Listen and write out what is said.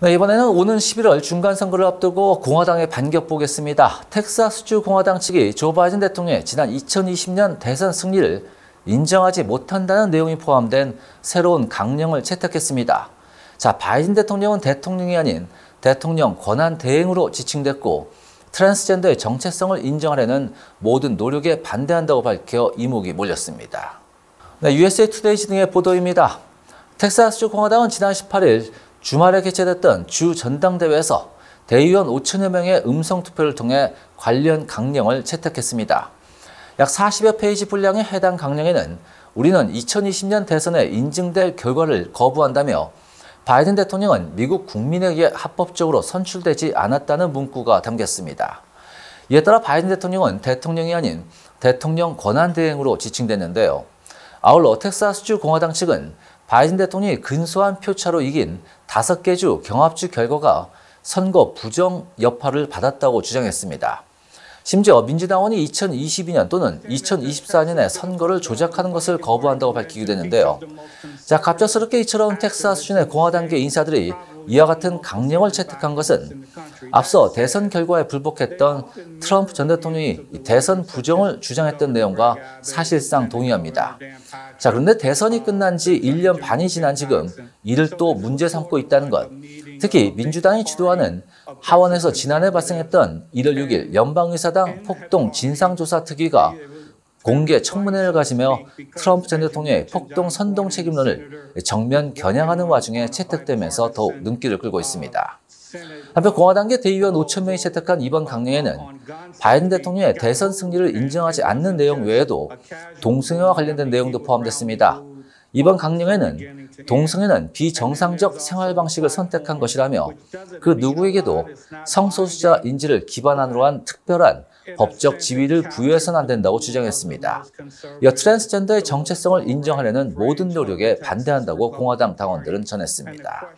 네, 이번에는 오는 11월 중간선거를 앞두고 공화당의 반격 보겠습니다. 텍사스주 공화당 측이 조 바이든 대통령의 지난 2020년 대선 승리를 인정하지 못한다는 내용이 포함된 새로운 강령을 채택했습니다. 자, 바이든 대통령은 대통령이 아닌 대통령 권한 대행으로 지칭됐고 트랜스젠더의 정체성을 인정하려는 모든 노력에 반대한다고 밝혀 이목이 몰렸습니다. 네, USA Today 등의 보도입니다. 텍사스주 공화당은 지난 18일 주말에 개최됐던 주 전당대회에서 대의원 5천여 명의 음성 투표를 통해 관련 강령을 채택했습니다. 약 40여 페이지 분량의 해당 강령에는 우리는 2020년 대선에 인증될 결과를 거부한다며 바이든 대통령은 미국 국민에 의해 합법적으로 선출되지 않았다는 문구가 담겼습니다. 이에 따라 바이든 대통령은 대통령이 아닌 대통령 권한대행으로 지칭됐는데요. 아울러 텍사스주 공화당 측은 바이든 대통령이 근소한 표차로 이긴 다섯 개주 경합주 결과가 선거 부정 여파를 받았다고 주장했습니다. 심지어 민주당원이 2022년 또는 2024년에 선거를 조작하는 것을 거부한다고 밝히기도 했는데요. 자, 갑작스럽게 이처럼 텍사스 주의 공화당계 인사들이 이와 같은 강령을 채택한 것은 앞서 대선 결과에 불복했던 트럼프 전 대통령이 대선 부정을 주장했던 내용과 사실상 동의합니다. 자, 그런데 대선이 끝난 지 1년 반이 지난 지금 이를 또 문제 삼고 있다는 것. 특히 민주당이 주도하는 하원에서 지난해 발생했던 1월 6일 연방의사당 폭동 진상조사 특위가 공개 청문회를 가지며 트럼프 전 대통령의 폭동 선동 책임론을 정면 겨냥하는 와중에 채택되면서 더욱 눈길을 끌고 있습니다. 한편 공화당계 대의원 5천 명이 채택한 이번 강령에는 바이든 대통령의 대선 승리를 인정하지 않는 내용 외에도 동성애와 관련된 내용도 포함됐습니다. 이번 강령에는 동성애는 비정상적 생활 방식을 선택한 것이라며 그 누구에게도 성소수자 인지를 기반으로 한 특별한 법적 지위를 부여해서는 안 된다고 주장했습니다. 이어 트랜스젠더의 정체성을 인정하려는 모든 노력에 반대한다고 공화당 당원들은 전했습니다.